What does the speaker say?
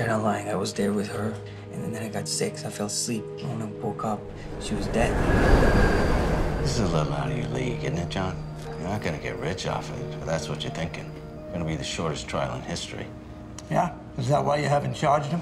not lying. I was there with her, and then I got sick. So I fell asleep. and When I woke up, she was dead. This is a little out of your league, isn't it, John? You're not gonna get rich off it, but that's what you're thinking. It's gonna be the shortest trial in history. Yeah? Is that why you haven't charged him?